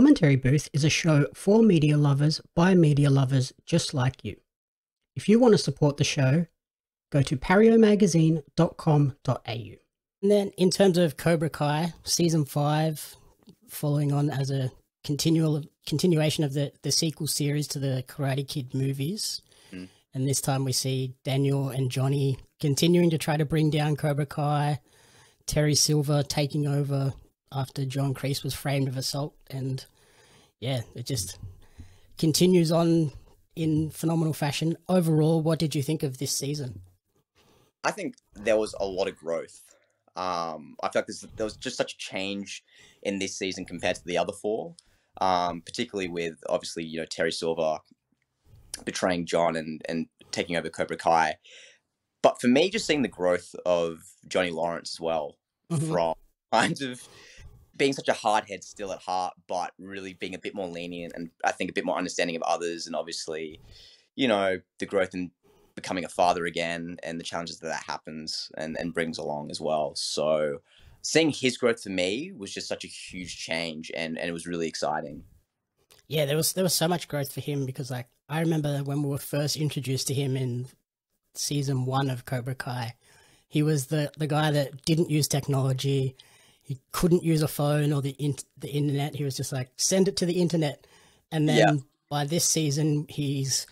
Commentary Booth is a show for media lovers by media lovers just like you. If you want to support the show, go to pariomagazine.com.au. And then, in terms of Cobra Kai, season five, following on as a continual continuation of the, the sequel series to the Karate Kid movies. Mm. And this time we see Daniel and Johnny continuing to try to bring down Cobra Kai, Terry Silver taking over after John Kreese was framed of assault. And yeah, it just continues on in phenomenal fashion. Overall, what did you think of this season? I think there was a lot of growth. Um, I feel like there was just such a change in this season compared to the other four, um, particularly with obviously you know Terry Silver betraying John and and taking over Cobra Kai. But for me, just seeing the growth of Johnny Lawrence as well, mm-hmm. from kind of being such a hard head still at heart, but really being a bit more lenient and I think a bit more understanding of others, and obviously, you know, the growth in becoming a father again and the challenges that that happens and, and brings along as well. So seeing his growth for me was just such a huge change and, and it was really exciting. Yeah, there was there was so much growth for him because like I remember when we were first introduced to him in season one of Cobra Kai, he was the the guy that didn't use technology he couldn't use a phone or the in- the internet. He was just like send it to the internet, and then yeah. by this season he's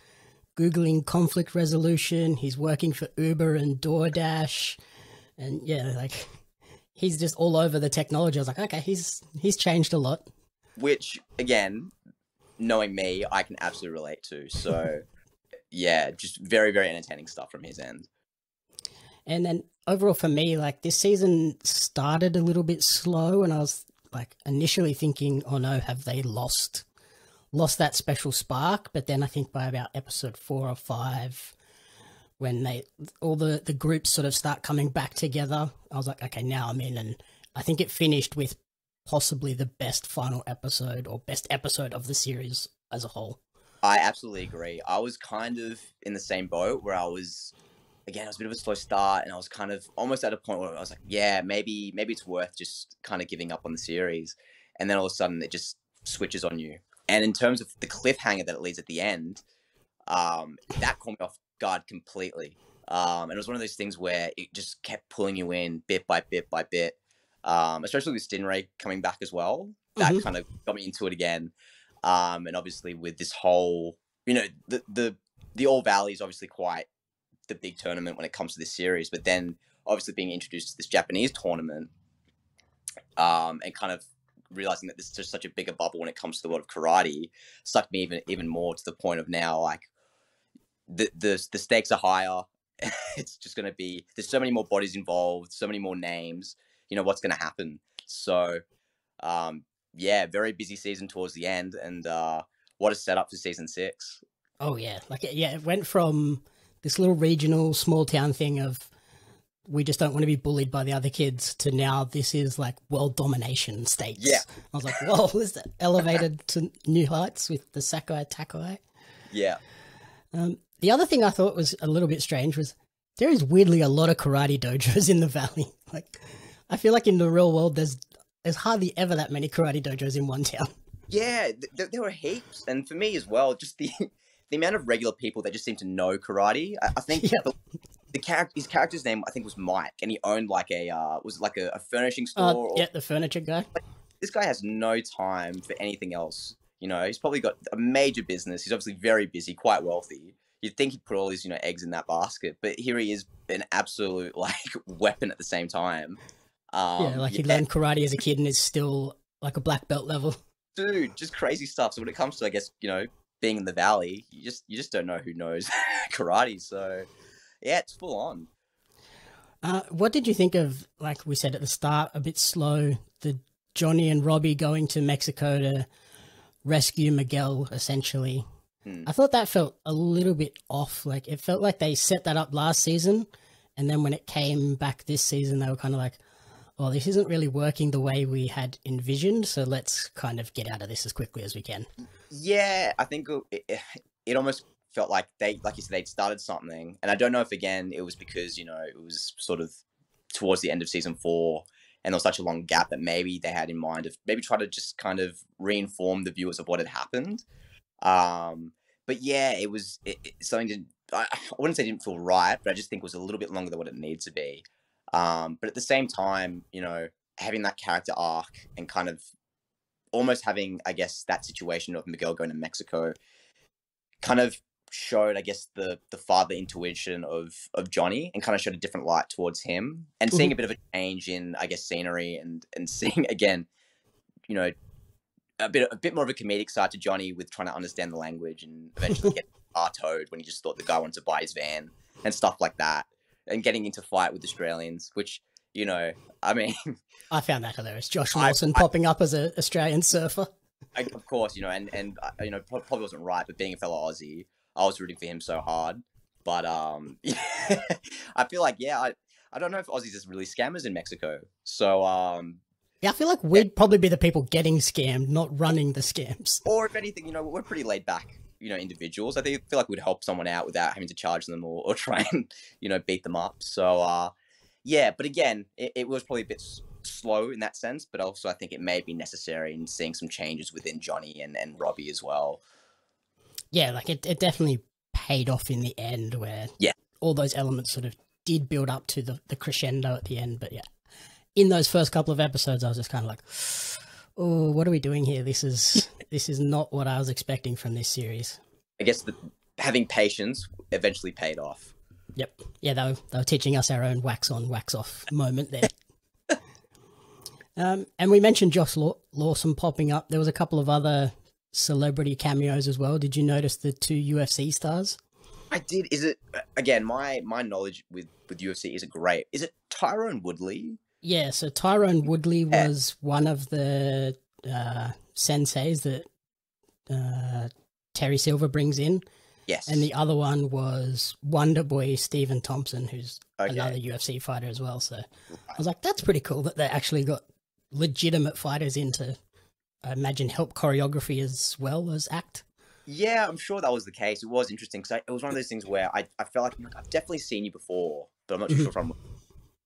googling conflict resolution. He's working for Uber and DoorDash, and yeah, like he's just all over the technology. I was like, okay, he's he's changed a lot. Which again, knowing me, I can absolutely relate to. So yeah, just very very entertaining stuff from his end. And then overall for me, like this season started a little bit slow, and I was like initially thinking, "Oh no, have they lost lost that special spark?" But then I think by about episode four or five, when they all the the groups sort of start coming back together, I was like, "Okay, now I'm in." And I think it finished with possibly the best final episode or best episode of the series as a whole. I absolutely agree. I was kind of in the same boat where I was again, it was a bit of a slow start, and I was kind of almost at a point where I was like, yeah, maybe maybe it's worth just kind of giving up on the series, and then all of a sudden it just switches on you. And in terms of the cliffhanger that it leaves at the end, um, that caught me off guard completely. Um, and it was one of those things where it just kept pulling you in bit by bit by bit. Um, especially with Stingray coming back as well, that mm-hmm. kind of got me into it again. Um, and obviously with this whole, you know, the the the All Valley is obviously quite the big tournament when it comes to this series. But then obviously being introduced to this Japanese tournament um, and kind of realizing that this is just such a bigger bubble when it comes to the world of karate sucked me even even more to the point of now like the the, the stakes are higher. it's just going to be there's so many more bodies involved, so many more names. You know what's going to happen. So um, yeah, very busy season towards the end, and uh, what a setup for season six. Oh yeah, like yeah, it went from this little regional small town thing of we just don't want to be bullied by the other kids to now this is like world domination states. Yeah. I was like, whoa, is that elevated to new heights with the Sekai Taikai? Yeah. Um, the other thing I thought was a little bit strange was there is weirdly a lot of karate dojos in the valley. Like, I feel like in the real world, there's there's hardly ever that many karate dojos in one town. Yeah, th- there were heaps, and for me as well, just the the amount of regular people that just seem to know karate. I, I think yeah. the, the character, his character's name, I think, was Mike, and he owned like a uh, was like a, a furnishing uh, store. Uh, yeah, the furniture guy. Like, this guy has no time for anything else. You know, he's probably got a major business. He's obviously very busy, quite wealthy. You'd think he'd put all his, you know, eggs in that basket, but here he is, an absolute like weapon at the same time. Um, yeah, like he yeah. learned karate as a kid and is still like a black belt level. Dude, just crazy stuff. So when it comes to, I guess, you know, being in the valley, you just you just don't know who knows karate. So yeah, it's full on. Uh, what did you think of, like we said at the start, a bit slow, the Johnny and Robbie going to Mexico to rescue Miguel, essentially? Hmm. I thought that felt a little bit off. Like, it felt like they set that up last season, and then when it came back this season, they were kind of like, well, this isn't really working the way we had envisioned, so let's kind of get out of this as quickly as we can. Yeah, I think it, it almost felt like they, like you said, they'd started something, and I don't know if again it was because you know it was sort of towards the end of season four, and there was such a long gap that maybe they had in mind of maybe try to just kind of reinform the viewers of what had happened. Um, but yeah, it was it, it, something that I, I wouldn't say didn't feel right, but I just think it was a little bit longer than what it needed to be. Um, but at the same time, you know, having that character arc and kind of almost having, I guess, that situation of Miguel going to Mexico kind of showed, I guess, the the father intuition of of Johnny and kind of showed a different light towards him and seeing Mhm. a bit of a change in, I guess, scenery and and seeing again, you know, a bit a bit more of a comedic side to Johnny with trying to understand the language and eventually get car towed when he just thought the guy wanted to buy his van and stuff like that and getting into fight with Australians, which you know, I mean, I found that hilarious. Josh I- Lawson I- popping up as an Australian surfer. I, of course, you know, and and uh, you know, probably wasn't right, but being a fellow Aussie, I was rooting for him so hard. But um, I feel like yeah, I I don't know if Aussies is really scammers in Mexico. So um, Yeah, I feel like we'd probably be the people getting scammed, not running the scams. or if anything, you know, we're pretty laid back, you know, individuals. I think feel like we'd help someone out without having to charge them or, or try and you know beat them up. So uh, yeah, but again, it, it was probably a bit s- slow in that sense, but also I think it may be necessary in seeing some changes within Johnny and and Robbie as well. Yeah, like it, it definitely paid off in the end where Yeah. all those elements sort of did build up to the, the crescendo at the end. But yeah, in those first couple of episodes, I was just kind of like, oh, what are we doing here? This is this is not what I was expecting from this series. I guess the, having patience eventually paid off. Yep. Yeah, they were, they were teaching us our own wax on, wax off moment there. um, and we mentioned Josh Law- Lawson popping up. There was a couple of other celebrity cameos as well. Did you notice the two UFC stars? I did. Is it again? My my knowledge with with UFC isn't great. Is it Tyrone Woodley? Yeah, so Tyrone Woodley Yeah. was one of the uh, senseis that uh, Terry Silver brings in, Yes. and the other one was Wonder Boy Stephen Thompson, who's okay. another UFC fighter as well. So I was like, that's pretty cool that they actually got legitimate fighters in to, I imagine, help choreography as well as act. Yeah, I'm sure that was the case. It was interesting because it was one of those things where I, I felt like, I've definitely seen you before, but I'm not sure if I'm.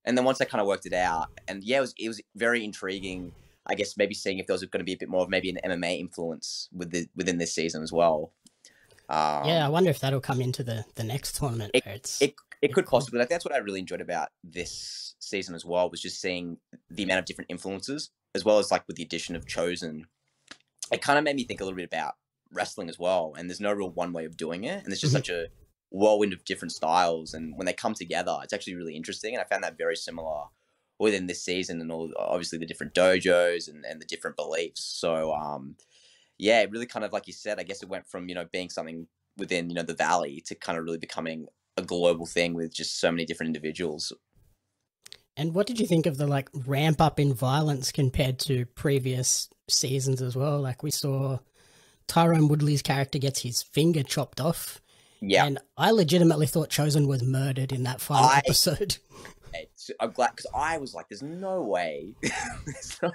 And then once I kind of worked it out, and yeah, it was it was very intriguing. I guess maybe seeing if there was going to be a bit more of maybe an MMA influence with the, within this season as well. Um, yeah, I wonder if that'll come into the, the next tournament. where it's, it it could cool. possibly. Like, that's what I really enjoyed about this season as well was just seeing the amount of different influences, as well as like with the addition of Chosen. It kind of made me think a little bit about wrestling as well. And there's no real one way of doing it, and there's just Mhm. such a whirlwind of different styles. And when they come together, it's actually really interesting. And I found that very similar within this season, and all obviously the different dojos and, and the different beliefs. So um, yeah, it really kind of like you said. I guess it went from you know being something within you know the valley to kind of really becoming a global thing with just so many different individuals. And what did you think of the like ramp up in violence compared to previous seasons as well? Like we saw Tyrone Woodley's character gets his finger chopped off. Yeah, And I legitimately thought Chosen was murdered in that final I- episode. I'm glad because I was like, "There's no way, there's, no,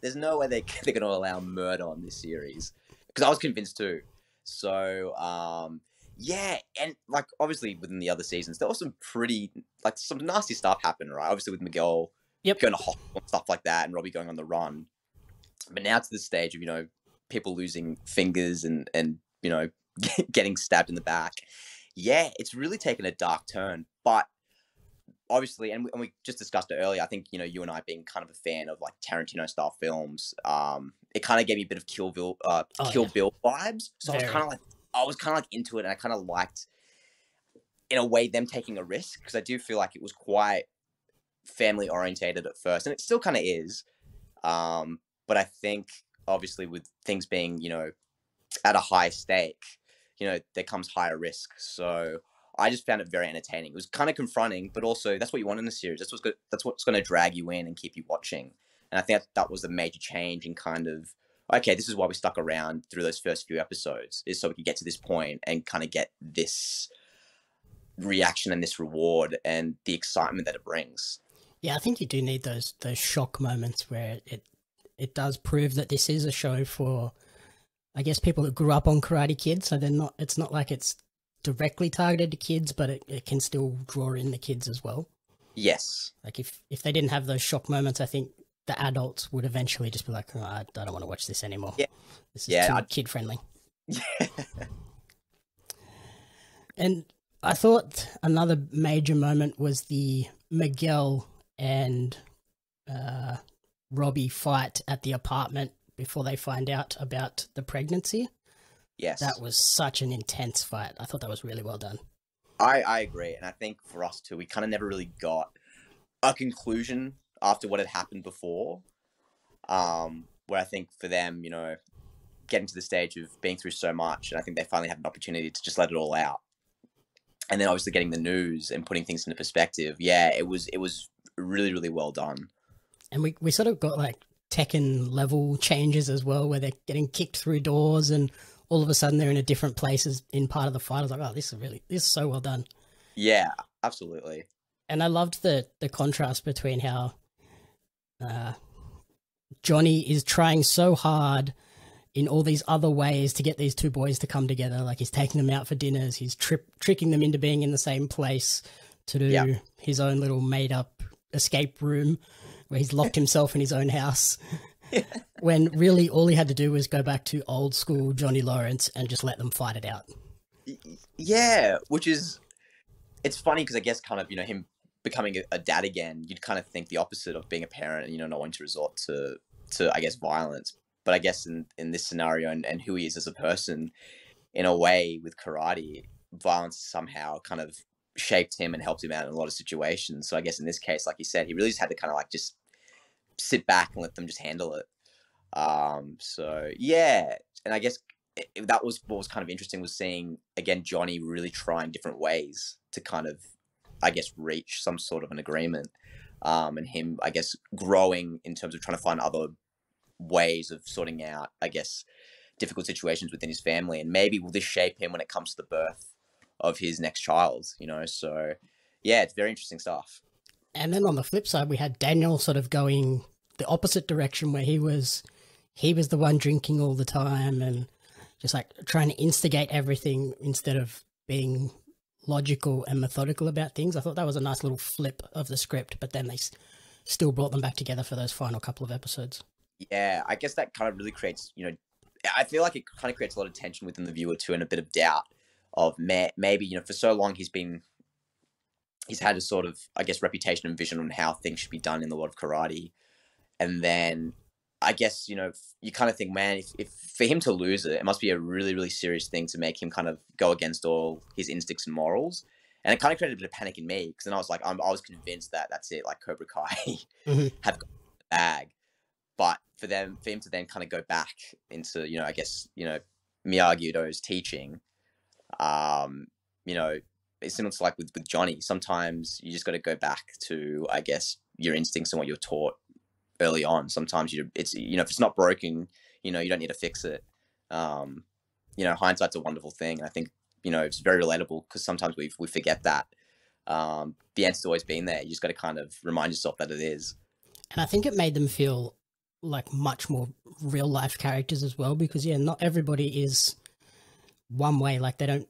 there's no way they they're going to allow murder on this series." Because I was convinced too. So um, yeah, and like obviously within the other seasons, there was some pretty like some nasty stuff happened, right? Obviously with Miguel Yep. going to hospital and stuff like that, and Robbie going on the run. But now to the stage of you know people losing fingers and and you know getting stabbed in the back. Yeah, it's really taken a dark turn, but obviously, and we, and we just discussed it earlier. I think you know you and I being kind of a fan of like Tarantino style films. Um, it kind of gave me a bit of Kill Bill, uh, Oh, Kill yeah. Bill vibes. So I was kind of like, I was kind of like into it, and I kind of liked, in a way, them taking a risk because I do feel like it was quite family orientated at first, and it still kind of is. Um, but I think obviously with things being you know at a high stake, you know there comes higher risk. So I just found it very entertaining. It was kind of confronting, but also that's what you want in a series. That's what's that's what's going to drag you in and keep you watching. And I think that, that was the major change in kind of okay, this is why we stuck around through those first few episodes is so we could get to this point and kind of get this reaction and this reward and the excitement that it brings. Yeah, I think you do need those those shock moments where it it does prove that this is a show for I guess people that grew up on Karate Kid, so they're not it's not like it's directly targeted to kids, but it, it can still draw in the kids as well. Yes. Like if if they didn't have those shock moments, I think the adults would eventually just be like, oh, I don't want to watch this anymore. Yeah. This is Yeah, too I'd- kid friendly. Yeah. And I thought another major moment was the Miguel and uh, Robbie fight at the apartment before they find out about the pregnancy. yes. That was such an intense fight. I thought that was really well done. I, I agree. And I think for us too, we kind of never really got a conclusion after what had happened before. Um, where I think for them, you know, getting to the stage of being through so much, and I think they finally had an opportunity to just let it all out. And then obviously getting the news and putting things into perspective. Yeah, it was it was really, really well done. And we, we sort of got like Tekken level changes as well, where they're getting kicked through doors and all of a sudden they're in a different place in part of the fight. I was like, oh, this is really, this is so well done. Yeah, absolutely. and I loved the the contrast between how uh, Johnny is trying so hard in all these other ways to get these two boys to come together. Like he's taking them out for dinners, he's trip tricking them into being in the same place to do Yeah. his own little made up escape room where he's locked himself in his own house. When really all he had to do was go back to old school Johnny Lawrence and just let them fight it out. Yeah, which is it's funny because I guess kind of you know him becoming a, a dad again, you'd kind of think the opposite of being a parent and you know not wanting to resort to to I guess violence. But I guess in in this scenario and, and who he is as a person, in a way with karate, violence somehow kind of shaped him and helped him out in a lot of situations. So I guess in this case, like you said, he really just had to kind of like just sit back and let them just handle it. Um, so yeah, and I guess it, that was what was kind of interesting was seeing again Johnny really trying different ways to kind of, I guess, reach some sort of an agreement, um, and him I guess growing in terms of trying to find other ways of sorting out I guess difficult situations within his family, and maybe will this shape him when it comes to the birth of his next child, you know? So yeah, it's very interesting stuff. And then on the flip side, we had Daniel sort of going the opposite direction where he was he was the one drinking all the time and just like trying to instigate everything instead of being logical and methodical about things. I thought that was a nice little flip of the script, but then they still brought them back together for those final couple of episodes. yeah, I guess that kind of really creates, you know, I feel like it kind of creates a lot of tension within the viewer too, and a bit of doubt of maybe you know for so long he's been he's had a sort of I guess reputation and vision on how things should be done in the world of karate, and then I guess you know you kind of think, man, if, if for him to lose it, it must be a really really serious thing to make him kind of go against all his instincts and morals. And it kind of created a bit of panic in me because then I was like, I'm, I was convinced that that's it, like Cobra Kai Mhm. have got the bag but for them for him to then kind of go back into you know i guess you know Miyagi Do's teaching um you know it's similar to like with, with johnny. Sometimes you just got to go back to i guess your instincts and what you're taught early on. Sometimes you it's you know if it's not broken you know you don't need to fix it. Um you know hindsight's a wonderful thing. And i think you know it's very relatable because sometimes we we forget that. Um the answer's always been there. You just got to kind of remind yourself that it is. And I think it made them feel like much more real life characters as well because yeah, not everybody is one way. Like they don't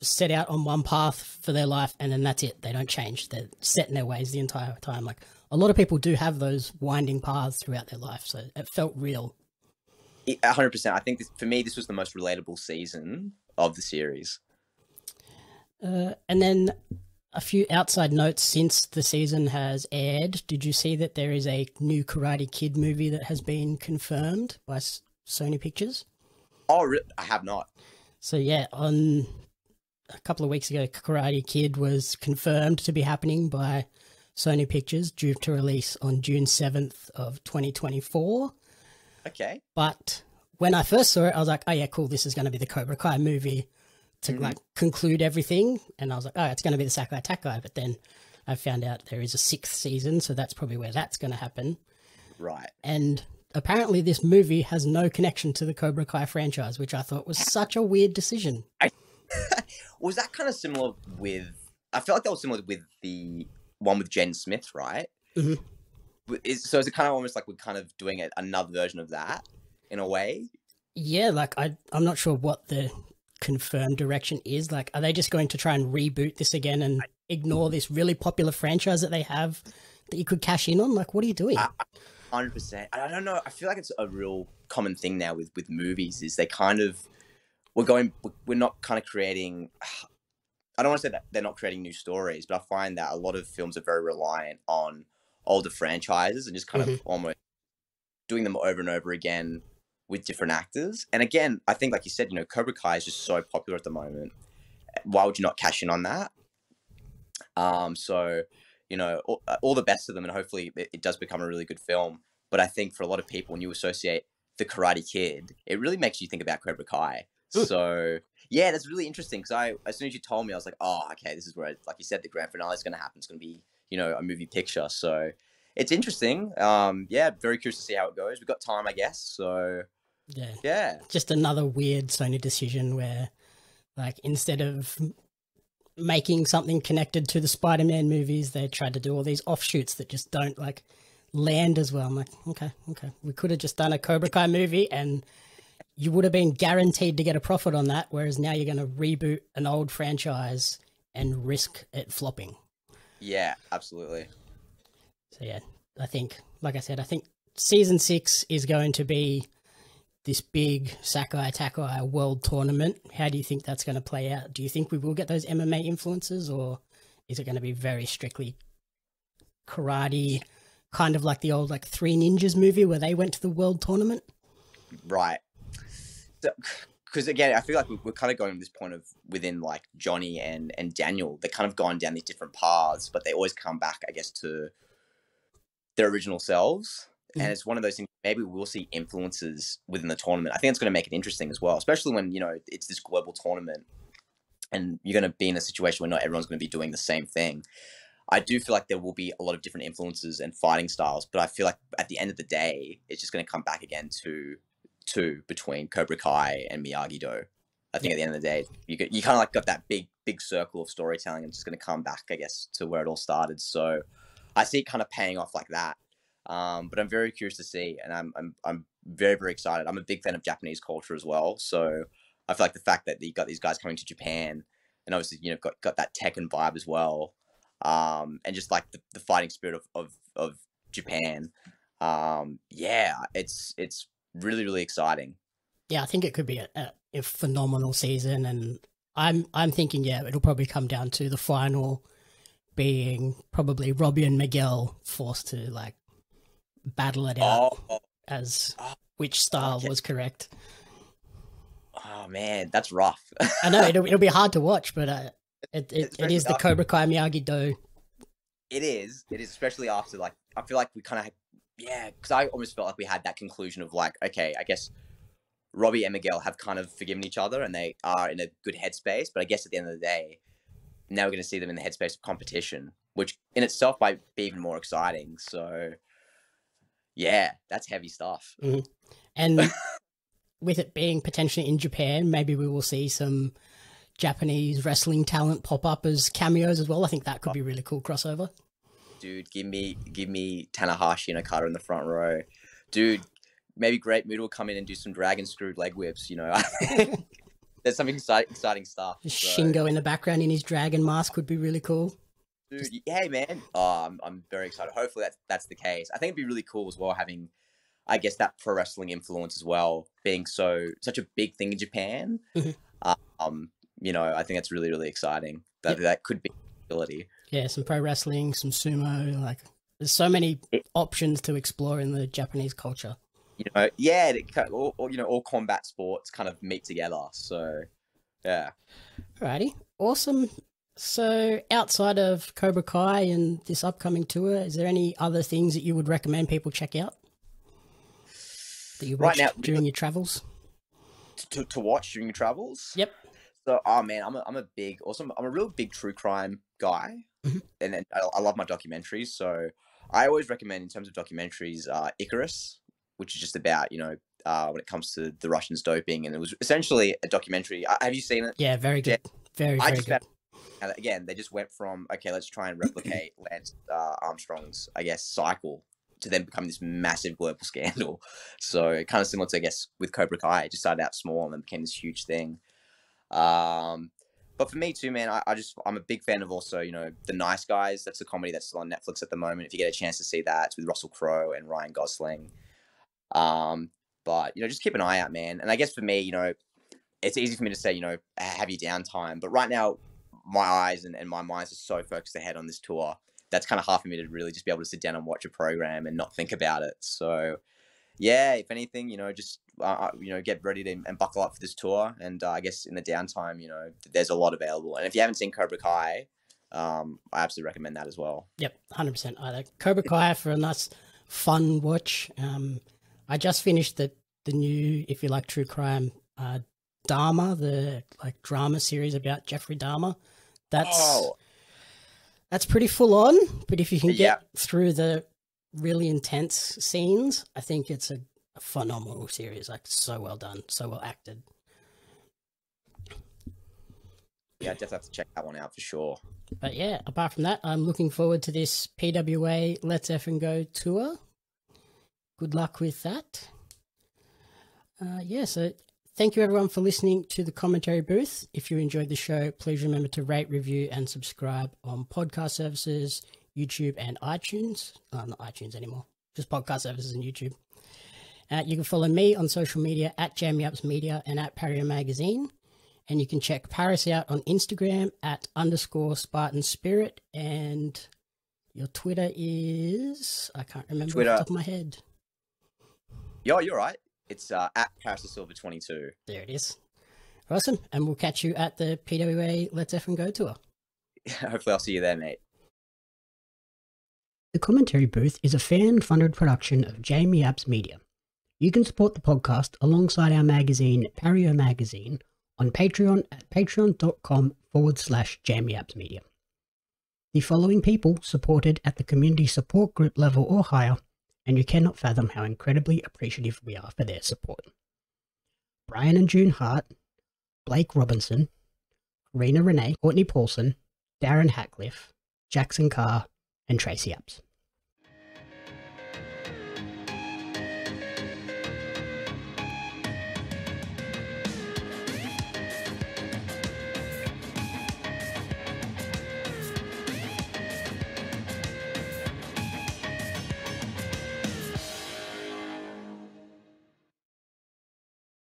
set out on one path for their life and then that's it. They don't change. They're set in their ways the entire time. Like a lot of people do have those winding paths throughout their life, so it felt real. A hundred percent. I think this, for me, this was the most relatable season of the series. Uh, and then a few outside notes since the season has aired. Did you see that there is a new Karate Kid movie that has been confirmed by S- Sony Pictures? Oh, I have not. So yeah, on a couple of weeks ago, Karate Kid was confirmed to be happening by Sony Pictures, due to release on June seventh of twenty twenty four. Okay. But when I first saw it, I was like, "Oh yeah, cool! This is going to be the Cobra Kai movie to Mhm. like conclude everything." And I was like, "Oh, it's going to be the Sekai Taikai." But then I found out there is a sixth season, so that's probably where that's going to happen. Right. And apparently, this movie has no connection to the Cobra Kai franchise, which I thought was such a weird decision. Was that kind of similar with? I felt like that was similar with the one with Jaden Smith, right? Mhm. Is, so is it kind of almost like we're kind of doing it, another version of that in a way? Yeah, like I, I'm not sure what the confirmed direction is. Like, are they just going to try and reboot this again and ignore this really popular franchise that they have that you could cash in on? Like, what are you doing? I- Hundred percent. I don't know. I feel like it's a real common thing now with with movies. Is they kind of we're going. We're not kind of creating. I don't want to say that they're not creating new stories, but I find that a lot of films are very reliant on older franchises and just kind mm-hmm. of almost doing them over and over again with different actors. And again, I think, like you said, you know, Cobra Kai is just so popular at the moment. Why would you not cash in on that? Um, so, you know, all, all the best of them, and hopefully it, it, does become a really good film. But I think for a lot of people, when you associate the Karate Kid, it really makes you think about Cobra Kai. So yeah, that's really interesting because I, as soon as you told me, I was like, oh, okay, this is where, like you said, the grand finale is going to happen. It's going to be, you know, a movie picture. So it's interesting. Um, yeah, very curious to see how it goes. We've got time, I guess. So yeah, yeah, just another weird Sony decision where, like, instead of making something connected to the Spider-Man movies, they tried to do all these offshoots that just don't like land as well. I'm like, okay, okay, we could have just done a Cobra Kai movie and you would have been guaranteed to get a profit on that, whereas now you're going to reboot an old franchise and risk it flopping. Yeah, absolutely. So yeah, I think, like I said, I think season six is going to be this big Sekai Taikai world tournament. How do you think that's going to play out? Do you think we will get those MMA influences, or is it going to be very strictly karate, kind of like the old like Three Ninjas movie where they went to the world tournament? Right because again, I feel like we're kind of going to this point of within like Johnny and and Daniel. They're kind of gone down these different paths, but they always come back, I guess, to their original selves. Mm-hmm. And it's one of those things. Maybe we'll see influences within the tournament. I think it's going to make it interesting as well, especially when you know it's this global tournament, and you're going to be in a situation where not everyone's going to be doing the same thing. I do feel like there will be a lot of different influences and fighting styles, but I feel like at the end of the day, it's just going to come back again to two between Cobra Kai and Miyagi Do. I think at the end of the day, you you kind of like got that big big circle of storytelling, and it's just going to come back, I guess, to where it all started. So I see it kind of paying off like that. Um, but I'm very curious to see, and I'm I'm I'm very very excited. I'm a big fan of Japanese culture as well, so I feel like the fact that you got these guys coming to Japan, and obviously you know got got that tech and vibe as well, um, and just like the, the fighting spirit of of of Japan. Um, yeah, it's it's really really exciting. Yeah, I think it could be a, a, phenomenal season, and I'm I'm thinking yeah, it'll probably come down to the final being probably Robbie and Miguel forced to like battle it out oh, as oh, which style okay. was correct. Oh man, that's rough. I know it'll, it'll be hard to watch, but uh, it it, it is the Cobra Kai Miyagi Do. It is. It is, especially after like I feel like we kind of yeah, because I almost felt like we had that conclusion of like, okay, I guess Robbie and Miguel have kind of forgiven each other and they are in a good headspace. But I guess at the end of the day, now we're going to see them in the headspace of competition, which in itself might be even more exciting. So, yeah, that's heavy stuff. Mm-hmm. And with it being potentially in Japan, maybe we will see some Japanese wrestling talent pop up as cameos as well. I think that could be really cool crossover dude. Give me give me Tanahashi and Okada in the front row, dude. Maybe Great Muta will come in and do some dragon screwed leg whips. You know, there's some exciting, exciting stuff. So. Shingo in the background in his dragon mask would be really cool. Dude, hey man, oh, I'm I'm very excited. Hopefully that's that's the case. I think it'd be really cool as well having, I guess that pro wrestling influence as well, being so such a big thing in Japan. Mm-hmm. Um, you know, I think that's really really exciting. That yep. that could be ability. Yeah, some pro wrestling, some sumo. Like, there's so many it, options to explore in the Japanese culture. You know, yeah, it, all, all, you know, all combat sports kind of meet together. So, yeah. Alrighty, awesome. So, outside of Cobra Kai and this upcoming tour, is there any other things that you would recommend people check out that you watched right now, during your travels? To, to watch during your travels? Yep. So, oh man, I'm a, I'm a big, also, I'm a real big true crime guy, mm-hmm. and then I, I, love my documentaries. So I always recommend, in terms of documentaries, uh, Icarus, which is just about you know uh, when it comes to the Russians doping, and it was essentially a documentary. Uh, have you seen it? Yeah, very good. Yeah. Very, very good. Found, again, they just went from okay, let's try and replicate Lance uh, Armstrong's, I guess, cycle to then become this massive global scandal. So kind of similar to I guess with Cobra Kai, it just started out small and then became this huge thing. Um, but for me too, man, I, I just I'm a big fan of also you know the Nice Guys. That's a comedy that's still on Netflix at the moment. If you get a chance to see that, it's with Russell Crowe and Ryan Gosling. Um, but you know, just keep an eye out, man. And I guess for me, you know, it's easy for me to say, you know, have your downtime. But right now, my eyes and, and my minds are so focused ahead on this tour. That's kind of hard for me to really just be able to sit down and watch a program and not think about it. So, yeah, if anything, you know, just uh, uh you know, get ready to and buckle up for this tour. And uh, I guess in the downtime, you know, there's a lot available. And if you haven't seen Cobra Kai, um, I absolutely recommend that as well. Yep, hundred percent. Either Cobra Kai for a nice, fun watch. Um, I just finished the the new, if you like true crime, uh, Dahmer, the like drama series about Jeffrey Dahmer. That's oh. that's pretty full on. But if you can get yeah. through the really intense scenes, I think it's a, a phenomenal series. Like so well done, so well acted. Yeah, I definitely have to check that one out for sure. But yeah, apart from that, I'm looking forward to this PWA Let's F and Go tour. Good luck with that. Uh, yeah, so Thank you everyone for listening to the commentary booth. If you enjoyed the show, please remember to rate, review, and subscribe on podcast services, YouTube, and iTunes. Uh, not iTunes anymore, just podcast services and YouTube. Uh, you can follow me on social media at Jamie Apps Media and at Pario Magazine. And you can check Paris out on Instagram at underscore Spartan Spirit. And your Twitter is, I can't remember Twitter. off the top of my head. Yo, you're right. It's uh, at Paris De Silva 22. There it is. Awesome. And we'll catch you at the PWA Let's F and Go tour. Hopefully, I'll see you there, mate. The Commentary Booth is a fan funded production of Jamie Apps Media. You can support the podcast alongside our magazine, Pario Magazine, on Patreon at patreon.com forward slash Jamie Apps Media. The following people supported at the community support group level or higher and you cannot fathom how incredibly appreciative we are for their support. Brian and June Hart, Blake Robinson, Rena Renee, Courtney Paulson, Darren Hatcliffe, Jackson Carr, and Tracy Apps.